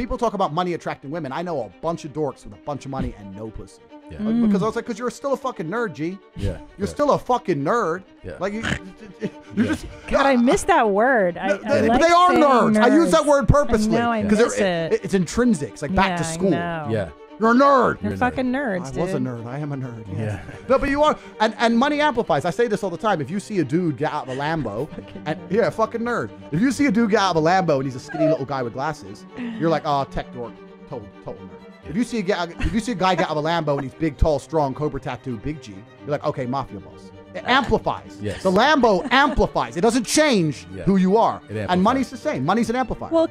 people talk about money attracting women. I know a bunch of dorks with a bunch of money and no pussy. Yeah. Like, Mm. Because I was like, because you're still a fucking nerd, G. Yeah. You're yeah. still a fucking nerd. Yeah. Like you, you just. God, I miss that word. I, I They, like they are saying nerds. I use that word purposely. I know, miss they're- it. It's intrinsic. It's like back to Yeah, I school. know. Yeah. You're a nerd. They're You're a fucking nerds, I dude. was a nerd. I am a nerd. Yeah. Yeah. No, but you are, and, and money amplifies. I say this all the time. If you see a dude get out of a Lambo, and yeah, fucking nerd. If you see a dude get out of a Lambo and he's a skinny little guy with glasses, you're like, oh, tech dork, total, total nerd. If you see a guy, if you see a guy get out of a Lambo and he's big, tall, strong, cobra tattoo, big G, you're like, okay, mafia boss. It amplifies. Yes. The Lambo amplifies. It doesn't change Yeah. who you are. It And money's the same. Money's an amplifier. Well,